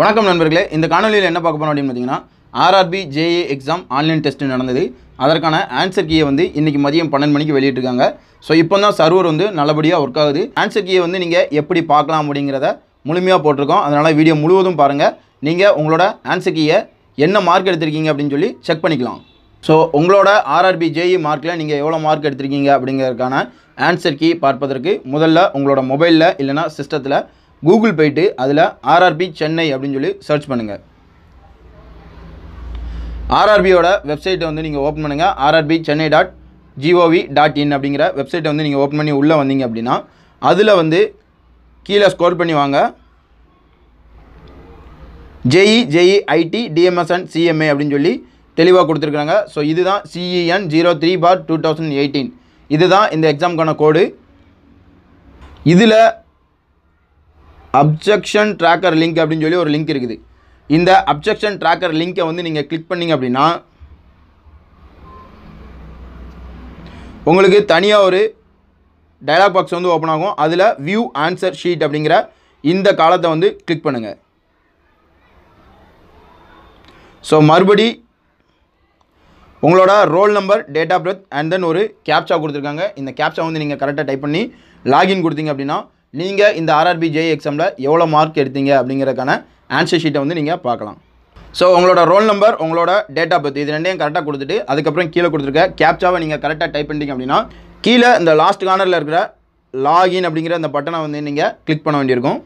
வணக்கம் நண்பர்களே இந்த காணொலியில் என்ன பார்க்க போறோம் அப்படின்னு பார்த்தீங்கன்னா RRB JE exam online test நடந்தது. அதற்கான ஆன்சர் கீயை வந்து இன்றைக்கி மதியம் பன்னெண்டு மணிக்கு வெளியிட்டிருக்காங்க. ஸோ இப்போ தான் சர்வர் வந்து நல்லபடியாக ஒர்க் ஆகுது. ஆன்சர் கீயை வந்து நீங்கள் எப்படி பார்க்கலாம் அப்படிங்கிறத முழுமையாக போட்டிருக்கோம். அதனால் வீடியோ முழுவதும் பாருங்கள் நீங்கள் உங்களோட ஆன்சர் கீயை என்ன மார்க் எடுத்திருக்கீங்க அப்படின்னு சொல்லி செக் பண்ணிக்கலாம். ஸோ உங்களோட ஆர்ஆர்பி ஜேஇ மார்க்கில் நீங்கள் எவ்வளோ மார்க் எடுத்திருக்கீங்க அப்படிங்கிறதுக்கான ஆன்சர் கீ பார்ப்பதற்கு முதல்ல உங்களோட மொபைலில் இல்லைனா சிஸ்டத்தில் கூகுள் போயிட்டு அதில் ஆர்ஆர்பி சென்னை அப்படின்னு சொல்லி சர்ச் பண்ணுங்கள் ஆர்ஆர்பியோட வெப்சைட்டை வந்து நீங்கள் ஓப்பன் பண்ணுங்கள் RRB Chennai dot gov dot in அப்படிங்கிற வெப்சைட்டை வந்து நீங்கள் ஓப்பன் பண்ணி உள்ளே வந்தீங்க அப்படின்னா அதில் வந்து கீழே ஸ்கோர் பண்ணி வாங்க. JE JE IT DMS and CMA அப்படின்னு சொல்லி தெளிவாக கொடுத்துருக்காங்க ஸோ இதுதான் CEN zero three bar two thousand eighteen இதுதான் இந்த எக்ஸாமுக்கான கோடு இதில் அப்ஜெக்ஷன் ட்ராக்கர் லிங்க் அப்படின்னு சொல்லி ஒரு லிங்க் இருக்குது. இந்த அப்ஜெக்ஷன் ட்ராக்கர் லிங்க்கை வந்து நீங்கள் கிளிக் பண்ணீங்க அப்படின்னா உங்களுக்கு தனியாக ஒரு டயலாக் பாக்ஸ் வந்து ஓப்பன் ஆகும். அதில் வியூ ஆன்சர் ஷீட் அப்படிங்கிற இந்த காலத்தை வந்து கிளிக் பண்ணுங்கள் ஸோ மறுபடி உங்களோட roll number date of birth and then ஒரு கேப்சா கொடுத்துருக்காங்க. இந்த கேப்சா வந்து நீங்கள் கரெக்டாக டைப் பண்ணி லாகின் கொடுத்தீங்க அப்படின்னா நீங்கள் இந்த ஆர்ஆர்பி ஜே எக்ஸாமில் எவ்வளோ மார்க் எடுத்தீங்க அப்படிங்கிறதுக்கான ஆன்சர் ஷீட்டை வந்து நீங்கள் பார்க்கலாம். ஸோ உங்களோட ரோல் நம்பர் உங்களோட டேட் ஆஃப் பர்த் இது ரெண்டையும் கரெக்டாக கொடுத்துட்டு அதுக்கப்புறம் கீழே கொடுத்துருக்க கேப்சாவை நீங்கள் கரெக்டாக டைப் பண்ணிட்டீங்க அப்படின்னா கீழே இந்த லாஸ்ட் கார்னரில் இருக்கிற லாகின் அப்படிங்கிற அந்த பட்டனை வந்து நீங்கள் கிளிக் பண்ண வேண்டியிருக்கும்.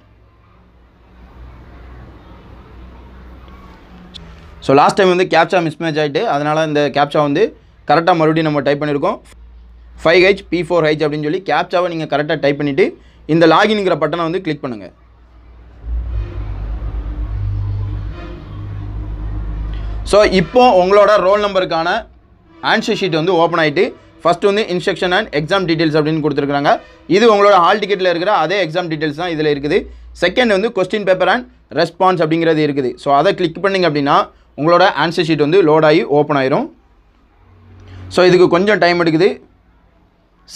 ஸோ லாஸ்ட் டைம் வந்து கேப்சா மிஸ்மேட்ச் ஆகிட்டு அதனால் இந்த கேப்சா வந்து கரெக்டாக மறுபடியும் நம்ம டைப் பண்ணியிருக்கோம் five H B four H அப்படின்னு சொல்லி கேப்சாவை நீங்கள் கரெக்டாக டைப் பண்ணிவிட்டு இந்த லாகின்ங்கிற பட்டனை வந்து கிளிக் பண்ணுங்கள் ஸோ இப்போ உங்களோட ரோல் நம்பருக்கான ஆன்சர் ஷீட் வந்து ஓப்பன் ஆகிட்டு ஃபஸ்ட்டு வந்து இன்ஸ்ட்ரக்ஷன் அண்ட் எக்ஸாம் டீட்டெயில்ஸ் அப்படின்னு கொடுத்துருக்காங்க இது உங்களோட ஹால் டிக்கெட்டில் இருக்கிற அதே எக்ஸாம் டீட்டெயில்ஸ் தான் இதில் இருக்குது. செகண்ட் வந்து கொஸ்டின் பேப்பர் அண்ட் ரெஸ்பான்ஸ் அப்படிங்கிறது இருக்குது. ஸோ அதை கிளிக் பண்ணிங்க அப்படின்னா உங்களோட ஆன்சர் ஷீட் வந்து லோட் ஆகி ஓப்பன் ஆயிரும். ஸோ இதுக்கு கொஞ்சம் டைம் எடுக்குது.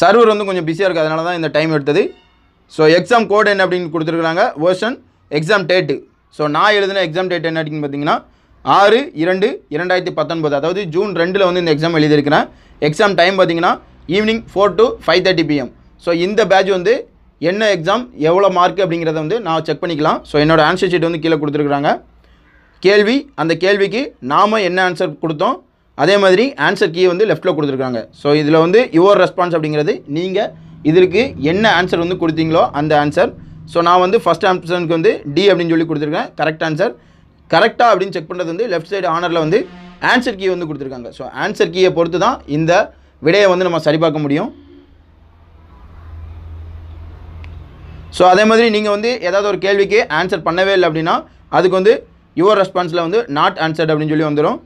சர்வர் வந்து கொஞ்சம் பிஸியாக இருக்குது அதனால தான் இந்த டைம் எடுத்தது. ஸோ எக்ஸாம் கோட் என்ன அப்படின்னு கொடுத்துருக்குறாங்க? வேர்ஷன் எக்ஸாம் டேட்டு ஸோ நான் எழுதின எக்ஸாம் டேட் என்ன அப்படின்னு பார்த்தீங்கன்னா ஆறு இரண்டு இரண்டாயிரத்தி பத்தொன்பது. அதாவது ஜூன் ரெண்டில் வந்து இந்த எக்ஸாம் எழுதியிருக்கிறேன். எக்ஸாம் டைம் பார்த்தீங்கன்னா evening four to five thirty PM so இந்த பேட்ச் வந்து என்ன எக்ஸாம் எவ்வளோ மார்க் அப்படிங்கிறத வந்து நான் செக் பண்ணிக்கலாம். ஸோ என்னோட ஆன்சர் ஷீட் வந்து கீழே கொடுத்துருக்குறாங்க. கேள்வி அந்த கேள்விக்கு நாம் என்ன ஆன்சர் கொடுத்தோம்? அதே மாதிரி ஆன்சர் கீ வந்து லெஃப்ட்டில் கொடுத்துருக்காங்க ஸோ இதில் வந்து யுவர் ரெஸ்பான்ஸ் அப்படிங்கிறது நீங்கள் இதற்கு என்ன ஆன்சர் வந்து கொடுத்தீங்களோ அந்த ஆன்சர் ஸோ நான் வந்து ஃபஸ்ட் ஆன்சருக்கு வந்து டி அப்படின்னு சொல்லி கொடுத்துருக்கேன். கரெக்ட் ஆன்சர் கரெக்டாக அப்படின்னு செக் பண்ணுறது வந்து லெஃப்ட் சைடு ஆனரில் வந்து ஆன்சர் கீ வந்து கொடுத்துருக்காங்க. ஸோ ஆன்சர் கீயை பொறுத்து தான் இந்த விடையை வந்து நம்ம சரிபார்க்க முடியும். ஸோ அதே மாதிரி நீங்கள் வந்து ஏதாவது ஒரு கேள்விக்கு ஆன்சர் பண்ணவே இல்லை அப்படின்னா அதுக்கு வந்து யுவர் ரெஸ்பான்ஸில் வந்து நாட் ஆன்சர்ட் அப்படின்னு சொல்லி வந்துடும்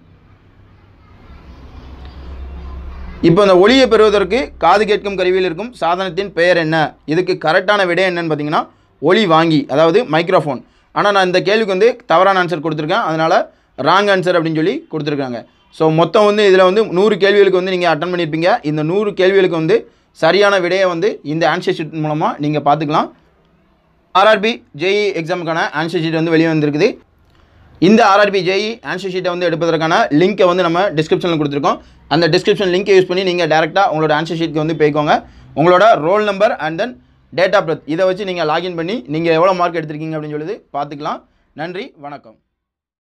இப்போ இந்த ஒளியை பெறுவதற்கு காது கேட்கும் கருவியில் இருக்கும் சாதனத்தின் பெயர் என்ன? இதுக்கு கரெக்டான விடை என்னன்னு பார்த்தீங்கன்னா ஒளி வாங்கி அதாவது மைக்ரோஃபோன் ஆனால் நான் இந்த கேள்விக்கு வந்து தவறான ஆன்சர் கொடுத்துருக்கேன். அதனால் ராங் ஆன்சர் அப்படின்னு சொல்லி கொடுத்துருக்காங்க. ஸோ மொத்தம் வந்து இதில் வந்து நூறு கேள்விகளுக்கு வந்து நீங்கள் அட்டன் பண்ணியிருப்பீங்க இந்த நூறு கேள்விகளுக்கு வந்து சரியான விடையை வந்து இந்த ஆன்சர் ஷீட் மூலமாக நீங்கள் பார்த்துக்கலாம். ஆர்ஆர்பி ஜேஇ எக்ஸாமுக்கான ஆன்சர் ஷீட் வந்து வெளியே வந்திருக்குது. இந்த ஆர்ஆர்பி ஜேஇ ஆன்சர் ஷீட்டை வந்து எடுப்பதற்கான லிங்க்கை வந்து நம்ம டிஸ்கிரிப்ஷனில் கொடுத்துருக்கோம். அந்த டிஸ்கிரிப்ஷன் லிங்க்கை யூஸ் பண்ணி நீங்கள் டேரெக்டாக உங்களோட ஆன்சர் ஷீட்க்கு வந்து போய்க்கோங்க. உங்களோட roll number and then date of birth இதை வச்சு நீங்கள் லாகின் பண்ணி நீங்கள் எவ்வளோ மார்க் எடுத்திருக்கீங்க அப்படின்னு சொல்லிட்டு பார்த்துக்கலாம். நன்றி வணக்கம்.